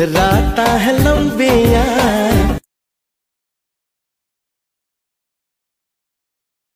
राता है लंबिया